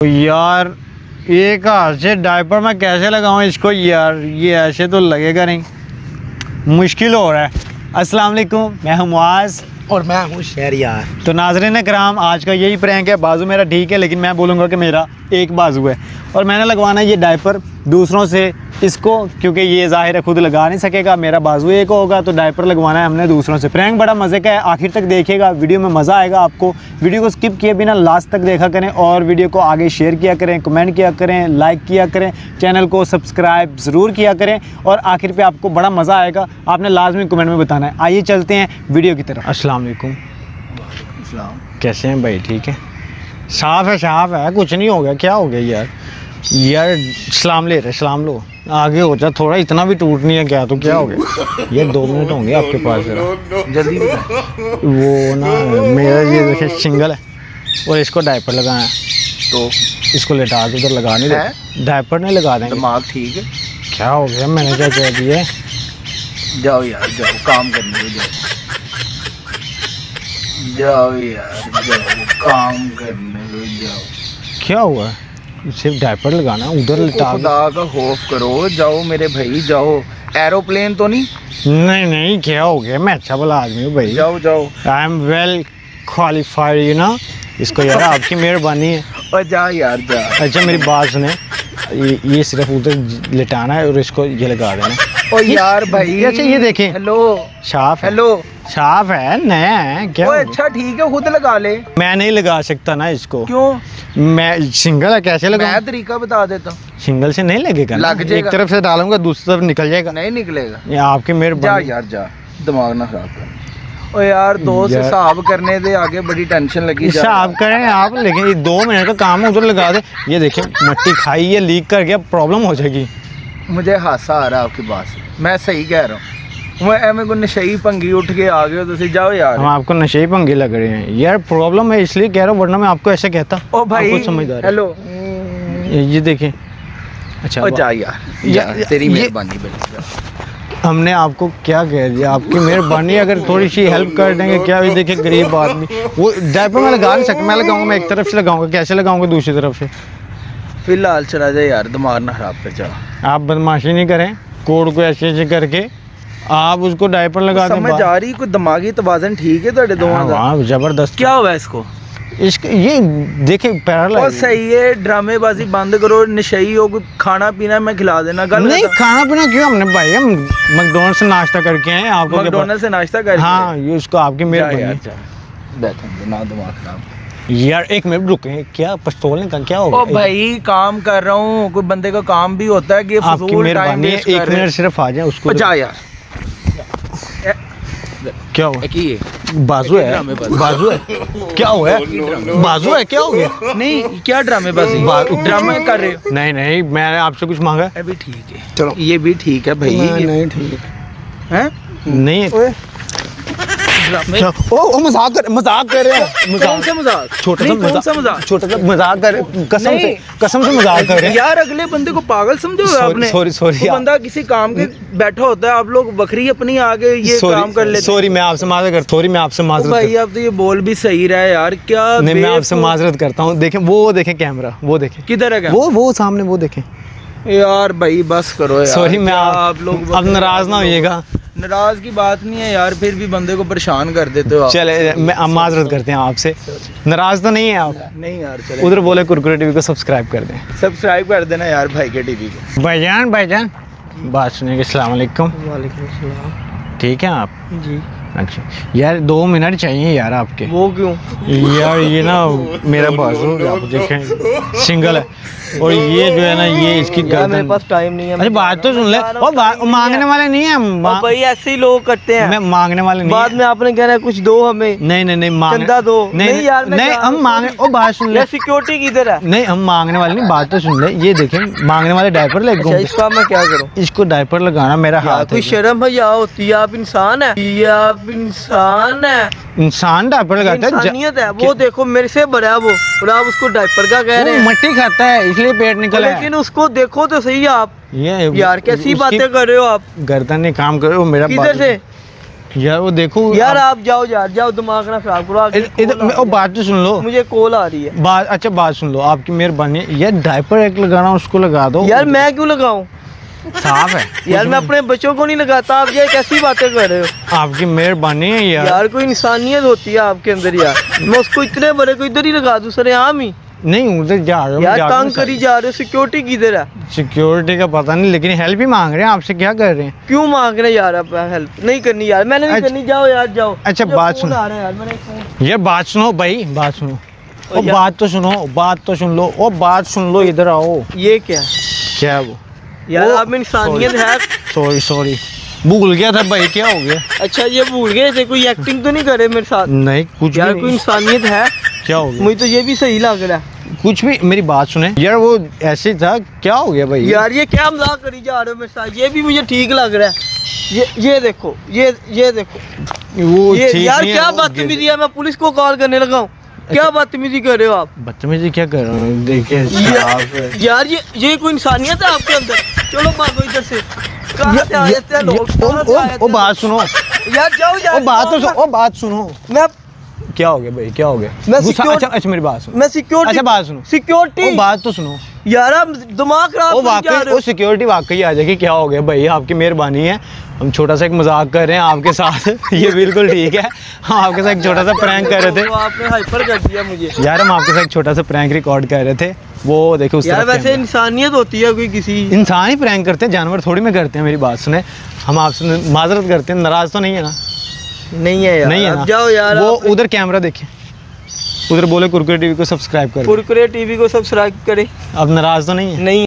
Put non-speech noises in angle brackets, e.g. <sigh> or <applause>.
तो यार ये कहा से डायपर मैं कैसे लगाऊँ इसको? यार ये ऐसे तो लगेगा नहीं। मुश्किल हो रहा है। अस्सलाम वालेकुम मैं हूँ मुआज। और मैं शहर शहरियार। तो नाजरीन कराम आज का यही प्रैंक है। बाजू मेरा ठीक है लेकिन मैं बोलूँगा कि मेरा एक बाजू है। और मैंने लगवाना है ये डायपर दूसरों से इसको क्योंकि ये ज़ाहिर है खुद लगा नहीं सकेगा मेरा बाजू एक होगा तो डायपर लगवाना है हमने दूसरों से। प्रैंक बड़ा मज़े का है आखिर तक देखिएगा वीडियो में मज़ा आएगा आपको। वीडियो को स्किप किए बिना लास्ट तक देखा करें और वीडियो को आगे शेयर किया करें कमेंट किया करें लाइक किया करें चैनल को सब्सक्राइब ज़रूर किया करें और आखिर पर आपको बड़ा मज़ा आएगा। आपने लाजमी कमेंट में बताना है। आइए चलते हैं वीडियो की तरफ़। अस्सलाम वालेकुम। कैसे हैं भाई? ठीक है? साफ़ है साफ़ है कुछ नहीं हो गया। क्या हो गया यार? यार सलाम ले रहे सलाम लो। आगे हो जा थोड़ा इतना भी टूट नहीं है क्या तो क्या हो गया? ये दो मिनट होंगे आपके पास जरा। जल्दी वो ना मेरा ये देखिए सिंगल है। और इसको डायपर लगाना है। तो? इसको लेटा के उधर लगा नहीं दे। डायपर नहीं लगा देंगे। दिमाग ठीक है? क्या हो गया? मैंने क्या कह दिया? जाओ यार जाओ काम करने को जाओ। जाओ यार जाओ काम करने को जाओ। क्या हुआ? सिर्फ़ डायपर लगाना उधर लटा खुदा का खौफ करो जाओ मेरे भाई जाओ। एरोप्लेन तो नहीं? नहीं नहीं क्या हो गया? मैं अच्छा भला आदमी हूँ भाई। जाओ जाओ। I am well qualified you ना इसको यार आपकी मेहरबानी है। <laughs> और जा यार जा। अच्छा मेरी बात सुने। ये ये सिर्फ़ उधर लिटाना है और इसको ये लगा देना। ओ यार भाई। अच्छा ये देखें। हेलो। साफ़ हेलो। साफ़ है नया है क्या? अच्छा ठीक है खुद लगा ले। मैं नहीं लगा सकता ना इसको। क्यों? मैं सिंगल है कैसे लगा मैं तरीका बता देता। हूँ सिंगल से नहीं लगेगा लग जाएगा। एक तरफ़ से डालूँगा दूसरी तरफ़ निकल जाएगा। नहीं निकलेगा। ये आपकी जा यार जा। दिमाग ना खराब कर। ओ यार दोस्त। हिसाब करने दे आगे बड़ी टेंशन लगी हिसाब करें आप लेकिन ये दो मिनट का काम है उधर लगा दे। ये देखिए मट्टी खाई ये लीक कर गया प्रॉब्लम हो जाएगी। मुझे हादसा आ रहा है आपकी बात से। मैं सही कह रहा हूँ। मैं एम को नशई भंगी उठ के आ गए तो जाओ यार। हम आपको नशे ही लग रहे हैं। यार प्रॉब्लम है इसलिए कह रहा हूँ वरना मैं आपको ऐसे कहता। ओ भाई समझदार हेलो ये, ये अच्छा ओ जा यार या- तेरी मेहरबानी हमने आपको क्या कह दिया? आपकी मेहरबानी अगर थोड़ी सी हेल्प कर देंगे क्या ये देखिए गरीब आदमी। वो डायपर में लगा नहीं सकता मैं लगाऊँगा मैं एक तरफ़ से लगाऊँगा कैसे लगाऊँगा दूसरी तरफ़ से? फ़िलहाल चला जाए यार दिमाग ना खराब कर जा। आप बदमाशी नहीं करें कोड को ऐसे ऐसे करके आप उसको डायपर लगा दें समझ बा- आ रही कोई दिमागी तवाजन ठीक है ਤੁਹਾਡੇ हाँ, ਦੋਵਾਂ ਦਾ हाँ, जबरदस्त क्या हुआ इसको इसके ये देखिए और पैरालाइज सही है ड्रामेबाजी बंद करो नशई हो कोई खाना पीना मैं खिला देना गल नहीं खाना पीना क्यों हमने भाई हम मैकडोनल्ड से नाश्ता करके आए हैं, आपको क्या पता- मैकडोनल्ड से नाश्ता कर हाँ ये उसको आपकी यार मेहरबानी जा बैठो ना दिमाग खराब यार एक मिनट रुके क्या पिस्तौल ने क्या हो ओ गया भाई काम कर रहा हूँ कोई बंदे का काम भी होता है कि आपकी फजूल टाइम मेहरबानी है वेस्ट एक कर रहे मिनट सिर्फ आ जाए उसको ओ जा यार क्या हुआ? की है बाजू है बाजू। है? क्या हुआ? <laughs> है बाजू है? क्या हो गया? नहीं क्या ड्रामेबाजी बा- ड्रामे कर रहे हो? नहीं नहीं मैंने आपसे कुछ मांगा। अभी ठीक है। चलो। ये भी ठीक है भाई। नहीं ठीक है। नहीं ड्रामे ओ ओ मज़ाक कर मज़ाक कर रहे हैं। <laughs> कौन सा मज़ाक? छोटा सा मज़ाक मज़ाक? छोटा सा मज़ाक कर कसम से कसम से मज़ाक कर रहे हैं। यार अगले बंदे को पागल समझो आपने। वो यार। बंदा किसी काम के बैठा होता है आप लोग बकरी अपनी आगे ये काम कर लेते सॉरी मैं आपसे माजरत कर सॉरी मैं आपसे माजरत भाई अब तो ये बोल भी सही रहा है यार क्या नहीं मैं आपसे माजरत करता हूँ। देखें वो देखें कैमरा वो देखें। किधर है वो वो सामने वो देखें। यार भाई बस करो यार सॉरी मैं आप, आप लोग अब नाराज़ ना होइएगा। नाराज़ की बात नहीं है यार फिर भी बंदे को परेशान कर देते हो चले मैं हम माजरत करते हैं आपसे। नाराज़ तो नहीं है आप? नहीं यार चले। उधर बोले कुरकुरे टीवी को सब्सक्राइब कर दें। सब्सक्राइब कर देना यार भाई के टीवी को। भाईजान भाईजान। बात सुनिए अस्सलाम वालेकुम ठीक है आप? जी। अच्छा। यार दो मिनट चाहिए यार आपके। वो क्यों? यार ये ना <laughs> मेरा बाजू <laughs> आप देखें सिंगल है। और ये जो है ना ये इसकी यार मेरे पास टाइम नहीं है अरे बात तो सुन ले। बा- मांगने वाले नहीं है मा- भाई ऐसे ही लोग करते हैं। मैं मांगने वाले नहीं बाद में आपने कहना है कुछ दो हमें। नहीं नहीं नहीं मांग दो। नहीं यार, नहीं हम मांगे ओ बात सुन ले। यार सिक्योरिटी किधर है? नहीं हम मांगने वाले नहीं बात तो सुन ले। ये देखें मांगने वाले डायपर ले अच्छा इसका मैं क्या करूँ? इसको डायपर लगाना मेरा हाथ कोई है शर्म भैया होती है आप इंसान है। ये आप इंसान है। इंसान डायपर है इंसानियत है। वो देखो मेरे से बड़ा है वो। और आप उसको डायपर का कह रहे हैं। मट्टी खाता है इसलिए पेट निकला है। लेकिन उसको देखो तो सही आप। ये यार कैसी बातें कर रहे हो आप? गर्दन ने काम करो मेरा किधर से? यार वो देखो यार आप- आप जाओ यार जाओ दिमाग ना खराब करो इधर- बात तो सुन लो। मुझे कॉल आ रही है। बात अच्छा बात सुन लो आपकी मेहरबानी। यार डायपर एक लगाना उसको लगा दो। यार मैं क्यों लगाऊँ? साफ़ है। यार मैं अपने बच्चों को नहीं लगाता आप ये कैसी बातें कर रहे हो? आपकी मेहरबानी है यार, यार कोई इंसानियत होती है आपके अंदर यार। मैं उसको इतने बड़े को इधर ही लगा दूँ सर आम ही। नहीं उधर जा रहे हो यार तंग करी जा रहे हो सिक्योरिटी किधर है? सिक्योरिटी का पता नहीं लेकिन हेल्प ही मांग रहे हैं आपसे क्या कर रहे हैं? क्यों मांग रहे हैं यार आप हेल्प नहीं करनी यार मैंने नहीं अच्छा- करनी जाओ यार जाओ। अच्छा, बात सुनो। ये बात सुनो भाई बात सुनो। ओ बात तो सुनो बात तो सुन लो ओ बात सुन लो इधर आओ। ये क्या? क्या वो? यार आप इंसानियत है। सॉरी सॉरी भूल गया था भाई क्या हो गया? अच्छा ये भूल गए थे कोई एक्टिंग तो नहीं करे मेरे साथ? नहीं कुछ यार कोई इंसानियत है? क्या हो गया? मुझे तो ये भी सही लग रहा है। कुछ भी मेरी बात सुने। यार वो ऐसे था क्या हो गया भाई? यार ये क्या मज़ाक करी जा रहे हो मेरे साथ? ये भी मुझे ठीक लग रहा है। ये ये देखो ये ये देखो। वो ये यार क्या बात है? मैं पुलिस को कॉल करने लगा हूँ। क्या बदतमीजी कर रहे हो आप? बदतमीजी क्या कर रहे हो? देखिए यार ये ये कोई इंसानियत है आपके अंदर? चलो भागो इधर से। ओ, बात सुनो। यार जाओ यार ओ बात तो सुनो ओ बात सुनो। मैं क्या हो गया भाई? क्या हो गया? मैं अच्छा अच्छा मेरी बात सुनो। मैं सिक्योरिटी अच्छा बात सुनो। सिक्योरिटी बात तो सुनो। यार आप दिमाग खराब वाकई हो सिक्योरिटी वाकई आ जाएगी। क्या हो गया भाई? आपकी मेहरबानी है। हम छोटा सा एक मज़ाक कर रहे हैं आपके साथ। <laughs> ये बिल्कुल ठीक है। हम आपके साथ एक छोटा सा प्रैंक कर रहे थे। आपने हाइपर कर दिया मुझे। यार हम आपके साथ एक छोटा सा प्रैंक रिकॉर्ड कर रहे थे। वो देखो उस यार वैसे इंसानियत होती है कोई किसी। इंसान ही प्रैंक करते हैं जानवर थोड़ी में करते हैं मेरी बात सुने। हम आपसे माजरत करते हैं नाराज़ तो नहीं है ना? नहीं है यार। नहीं है जाओ यार वो उधर कैमरा देखें। उधर बोले कुरकुरे टीवी को सब्सक्राइब करें। कुरकुरे टीवी को सब्सक्राइब करें। अब नाराज़ तो नहीं है? नहीं।